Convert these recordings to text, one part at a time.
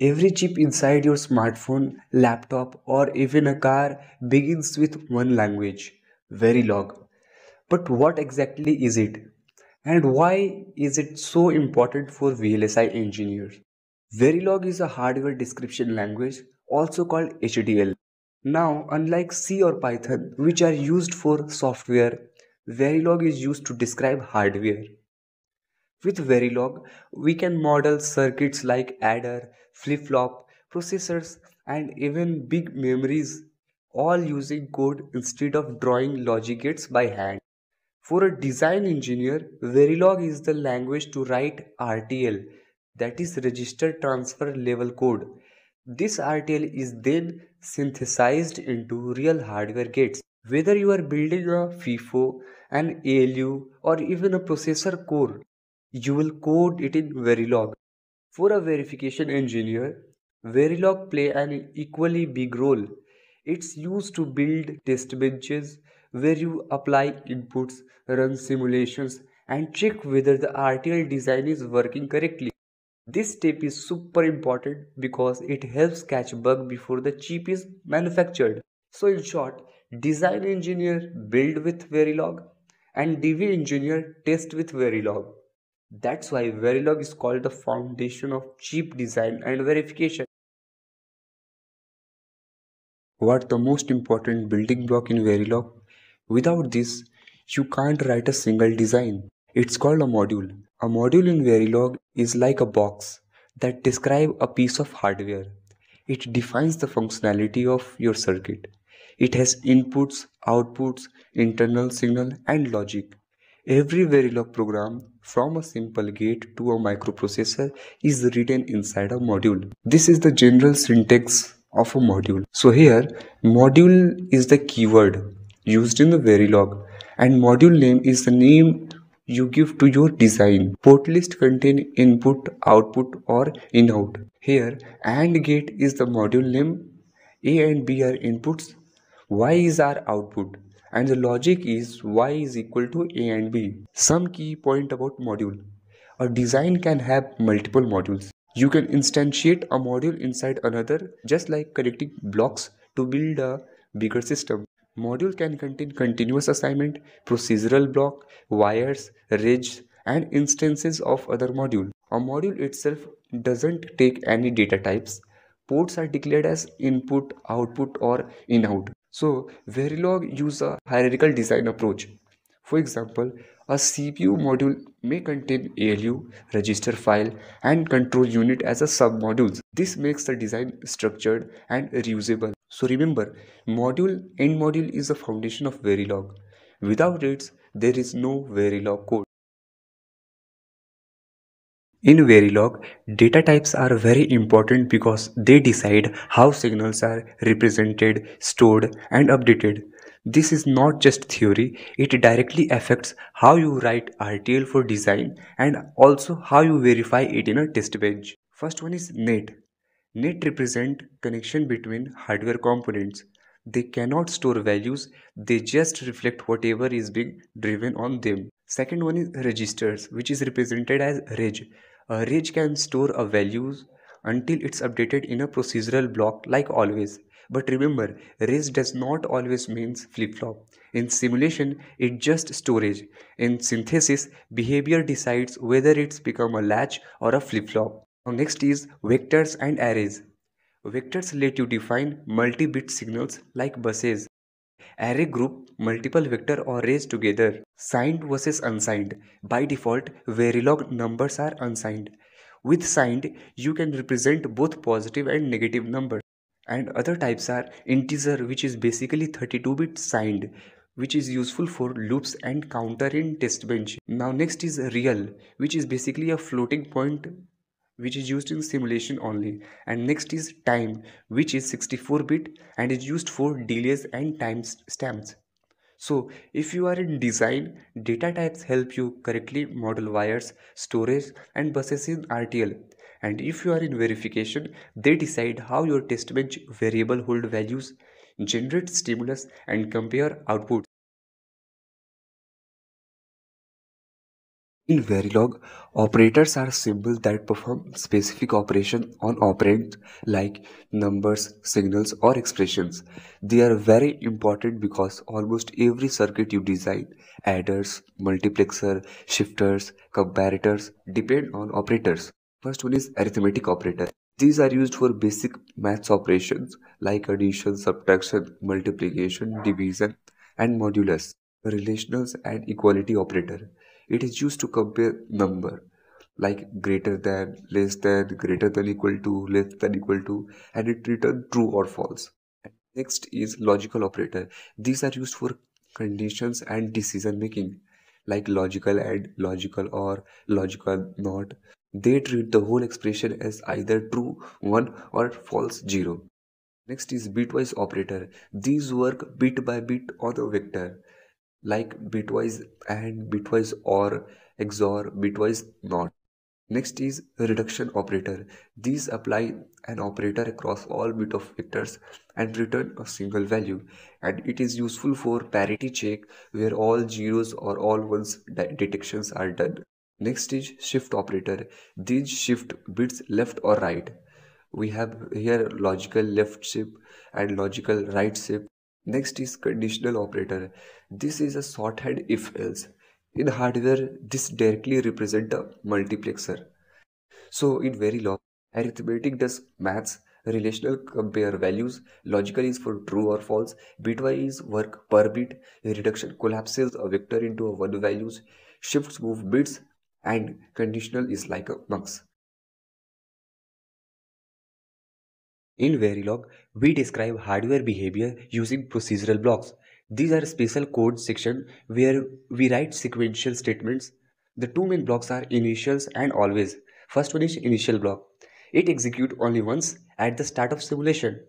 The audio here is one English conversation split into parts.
Every chip inside your smartphone, laptop, or even a car begins with one language, Verilog. But what exactly is it? And why is it so important for VLSI engineers? Verilog is a hardware description language, also called HDL. Now, unlike C or Python, which are used for software, Verilog is used to describe hardware. With Verilog, we can model circuits like adder, flip-flop, processors, and even big memories, all using code instead of drawing logic gates by hand. For a design engineer, Verilog is the language to write RTL, that is register transfer level code. This RTL is then synthesized into real hardware gates. Whether you are building a FIFO, an ALU, or even a processor core, you will code it in Verilog. For a verification engineer, Verilog play an equally big role. It's used to build test benches where you apply inputs, run simulations, and check whether the RTL design is working correctly. This step is super important because it helps catch bug before the chip is manufactured. So in short, design engineer build with Verilog and DV engineer test with Verilog. That's why Verilog is called the foundation of chip design and verification. What the most important building block in Verilog? Without this, you can't write a single design. It's called a module. A module in Verilog is like a box that describe a piece of hardware. It defines the functionality of your circuit. It has inputs, outputs, internal signal and logic. Every Verilog program, from a simple gate to a microprocessor, is written inside a module. This is the general syntax of a module. So here, module is the keyword used in the Verilog and module name is the name you give to your design. Port list contain input, output or in-out. Here, AND gate is the module name, A and B are inputs, Y is our output and the logic is y is equal to a and b. Some key point about module. A design can have multiple modules. You can instantiate a module inside another just like connecting blocks to build a bigger system. Module can contain continuous assignment, procedural block, wires, regs, and instances of other module. A module itself doesn't take any data types. Ports are declared as input, output, or in-out. So Verilog use a hierarchical design approach. For example, a CPU module may contain ALU, register file, and control unit as a sub-modules. This makes the design structured and reusable. So remember, module end module is the foundation of Verilog. Without it, there is no Verilog code. In Verilog, data types are very important because they decide how signals are represented, stored, and updated. This is not just theory, it directly affects how you write RTL for design and also how you verify it in a test bench. First one is net. Net represent connection between hardware components. They cannot store values, they just reflect whatever is being driven on them. Second one is registers, which is represented as reg. A reg can store a values until it's updated in a procedural block like always. But remember, reg does not always means flip-flop. In simulation, it's just storage. In synthesis, behavior decides whether it's become a latch or a flip-flop. Next is vectors and arrays. Vectors let you define multi-bit signals like buses. Array group multiple vector or arrays together. Signed versus unsigned. By default, Verilog numbers are unsigned. With signed, you can represent both positive and negative numbers. And other types are integer which is basically 32-bit signed which is useful for loops and counter in test bench. Now next is real which is basically a floating point which is used in simulation only. And next is time which is 64 bit and is used for delays and time stamps. So if you are in design data types help you correctly model wires storage and buses in rtl and if you are in verification they decide how your test bench variable hold values generate stimulus and compare outputs In Verilog, operators are symbols that perform specific operation on operands like numbers, signals, or expressions. They are very important because almost every circuit you design, adders, multiplexer, shifters, comparators, depend on operators. First one is arithmetic operator. These are used for basic maths operations like addition, subtraction, multiplication, division, and modulus. Relationals and equality operator. It is used to compare number like greater than, less than, greater than equal to, less than equal to, and it return true or false. Next is logical operator. These are used for conditions and decision making like logical and, logical or, logical not. They treat the whole expression as either true 1 or false 0. Next is bitwise operator. These work bit by bit on a vector like bitwise and bitwise or XOR bitwise not. Next is reduction operator. These apply an operator across all bit of vectors and return a single value and it is useful for parity check where all zeros or all ones detections are done. Next is shift operator. These shift bits left or right. We have here logical left shift and logical right shift Next is conditional operator. This is a shorthand if else. In hardware, this directly represent a multiplexer. So in Verilog, arithmetic does maths, relational compare values, logical is for true or false, bitwise work per bit, reduction collapses a vector into a one values, shifts move bits, and conditional is like a mux. In Verilog, we describe hardware behavior using procedural blocks. These are special code section where we write sequential statements. The two main blocks are initials and always. First one is initial block. It executes only once at the start of simulation,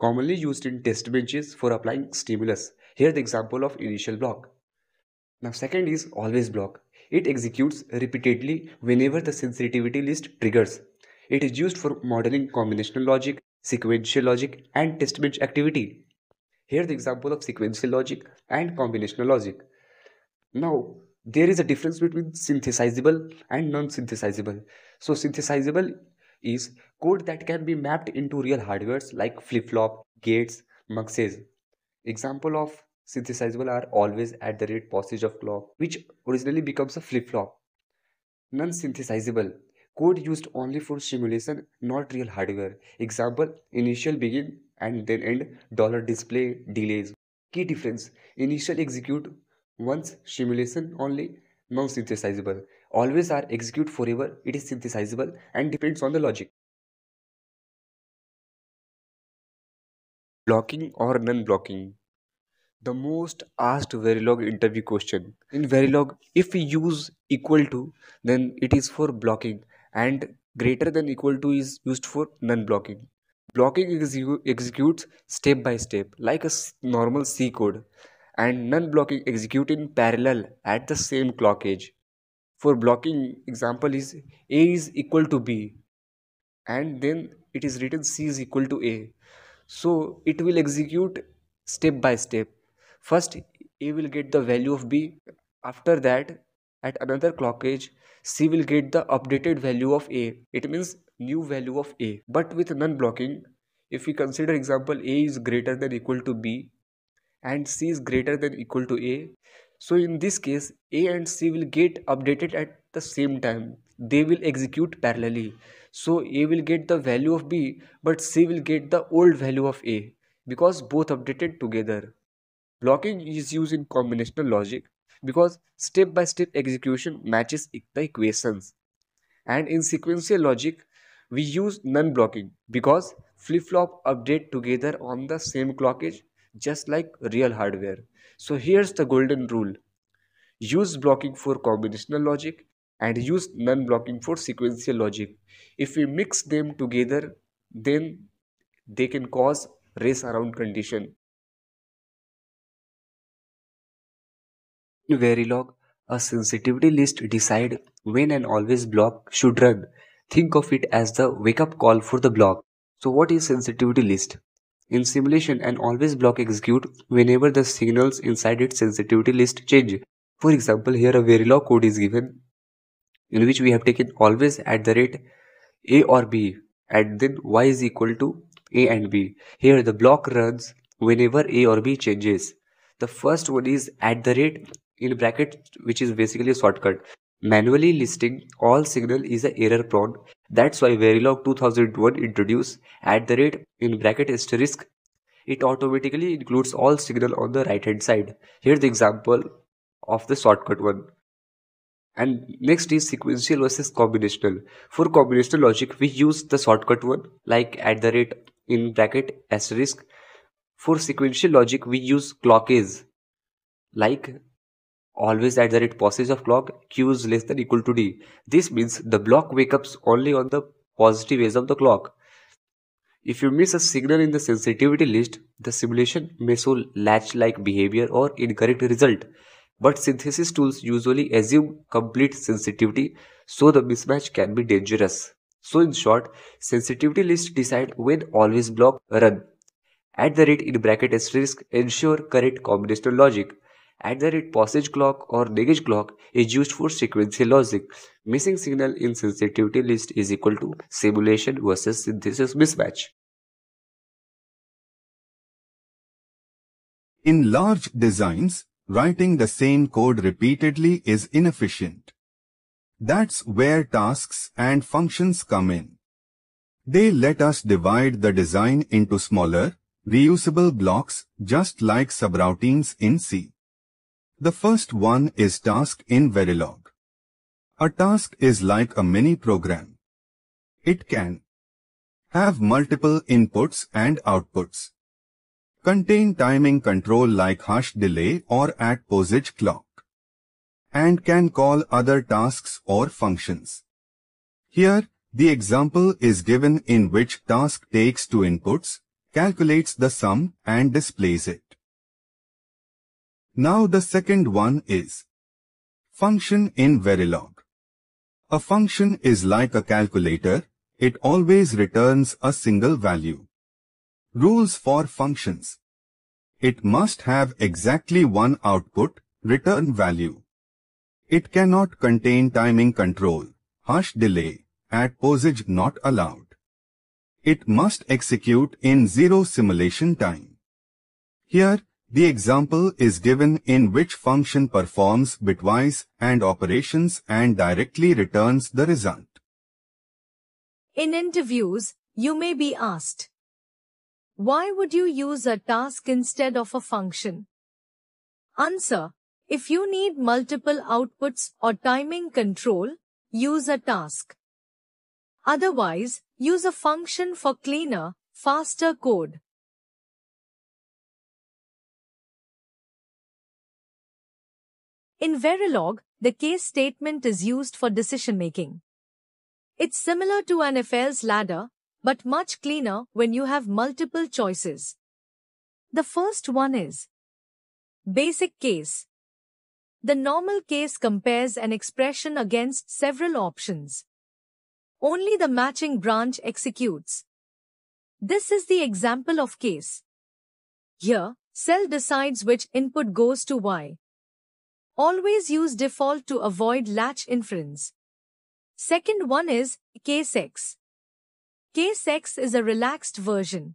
commonly used in test benches for applying stimulus. Here the example of initial block. Now second is always block. It executes repeatedly whenever the sensitivity list triggers. It is used for modeling combinational logic, sequential logic, and test bench activity. Here the example of sequential logic and combinational logic. Now, there is a difference between synthesizable and non-synthesizable. So synthesizable is code that can be mapped into real hardwares like flip-flop, gates, muxes. Example of synthesizable are always at the rate posedge of clock, which originally becomes a flip-flop. Non-synthesizable Code used only for simulation, not real hardware. Example, initial begin and then end dollar display delays. Key difference, initial execute once simulation only non-synthesizable. Always are execute forever, it is synthesizable and depends on the logic. Blocking or non-blocking the most asked Verilog interview question. In Verilog, if we use equal to, then it is for blocking and greater than equal to is used for non-blocking. Blocking execu executes step by step like a normal C code and non-blocking execute in parallel at the same clock edge. For blocking example is A is equal to B and then it is written C is equal to A. So it will execute step by step. First A will get the value of B. After that at another clock edge, C will get the updated value of A. It means new value of A. But with non-blocking, if we consider example A is greater than equal to B and C is greater than equal to A. So in this case, A and C will get updated at the same time. They will execute parallelly. So A will get the value of B, but C will get the old value of A because both updated together. Blocking is used in combinational logic because step by step execution matches the equations. And in sequential logic, we use non-blocking because flip-flop update together on the same clock edge just like real hardware. So here's the golden rule. Use blocking for combinational logic and use non-blocking for sequential logic. If we mix them together, then they can cause race around condition In Verilog, a sensitivity list decide when an always block should run. Think of it as the wake-up call for the block. So what is sensitivity list? In simulation, an always block execute whenever the signals inside its sensitivity list change. For example, here a Verilog code is given in which we have taken always at the rate a or b and then y is equal to a and b. Here the block runs whenever a or b changes. The first one is at the rate in bracket which is basically a shortcut. Manually listing all signal is a error prone. That's why Verilog 2001 introduced at the rate in bracket asterisk. It automatically includes all signal on the right hand side. Here's the example of the shortcut one. And next is sequential versus combinational. For combinational logic, we use the shortcut one like at the rate in bracket asterisk. For sequential logic, we use clock is like always at the rate posedge of clock q is less than equal to d. This means the block wake ups only on the positive edge of the clock. If you miss a signal in the sensitivity list, the simulation may show latch-like behavior or incorrect result. But synthesis tools usually assume complete sensitivity, so the mismatch can be dangerous. So in short, sensitivity list decide when always block run. At the rate in bracket asterisk ensure correct combinational logic. At the rate posedge clock or negedge clock is used for sequential logic. Missing signal in sensitivity list is equal to simulation versus synthesis mismatch. In large designs, writing the same code repeatedly is inefficient. That's where tasks and functions come in. They let us divide the design into smaller, reusable blocks just like subroutines in C. The first one is task in Verilog. A task is like a mini program. It can have multiple inputs and outputs contain timing control like hash delay or at posedge clock, and can call other tasks or functions. Here, the example is given in which task takes two inputs, calculates the sum and displays it. Now the second one is function in Verilog. A function is like a calculator, it always returns a single value. Rules for functions. It must have exactly one output, return value. It cannot contain timing control, hash delay, at posedge not allowed. It must execute in zero simulation time. Here, the example is given in which function performs bitwise and operations and directly returns the result. In interviews, you may be asked, why would you use a task instead of a function? Answer. If you need multiple outputs or timing control, use a task. Otherwise, use a function for cleaner, faster code. In Verilog, the case statement is used for decision making. It's similar to an if-else ladder, but much cleaner when you have multiple choices. The first one is Basic case. The normal case compares an expression against several options. Only the matching branch executes. This is the example of case. Here, cell decides which input goes to Y. Always use default to avoid latch inference. Second one is case X. Case X is a relaxed version.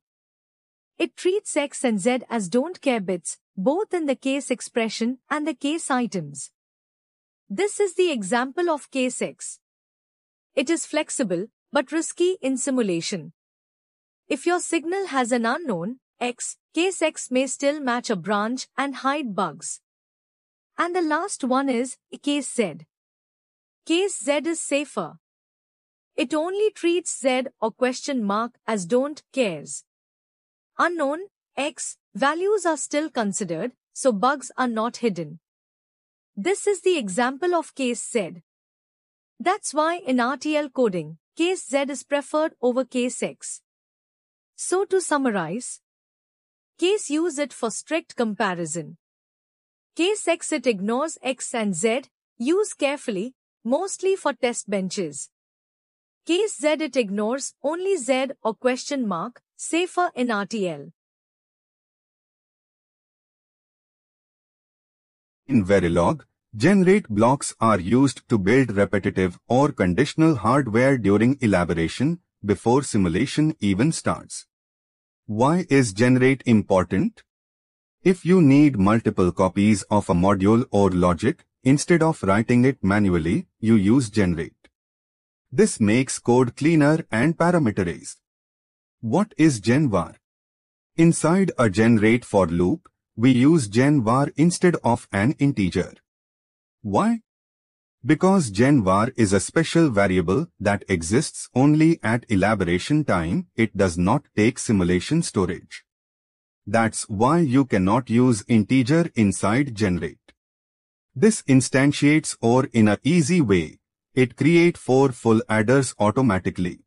It treats X and Z as don't care bits, both in the case expression and the case items. This is the example of case X. It is flexible, but risky in simulation. If your signal has an unknown, X, case X may still match a branch and hide bugs. And the last one is case Z. Case Z is safer. It only treats Z or question mark as don't cares. Unknown, X, values are still considered, so bugs are not hidden. This is the example of case Z. That's why in RTL coding, case Z is preferred over case X. So to summarize, case use it for strict comparison. Case X it ignores X and Z, use carefully, mostly for test benches. Case Z it ignores only Z or question mark, safer in RTL. In Verilog, Generate blocks are used to build repetitive or conditional hardware during elaboration before simulation even starts. Why is generate important? If you need multiple copies of a module or logic, instead of writing it manually, you use generate. This makes code cleaner and parameterized. What is genvar? Inside a generate for loop, we use genvar instead of an integer. Why? Because genvar is a special variable that exists only at elaboration time, it does not take simulation storage. That's why you cannot use integer inside generate. This instantiates or in a easy way it create four full adders automatically.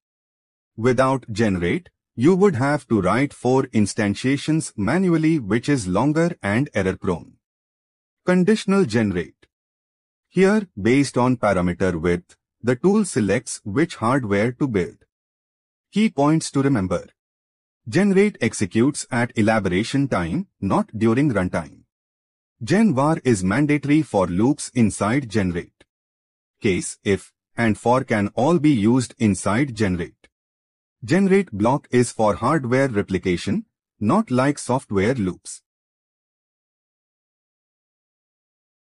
Without generate, you would have to write four instantiations manually which is longer and error prone. Conditional generate. Here, based on parameter width, the tool selects which hardware to build. Key points to remember. Generate executes at elaboration time, not during runtime. Genvar is mandatory for loops inside generate case, if, and for can all be used inside generate. Generate block is for hardware replication, not like software loops.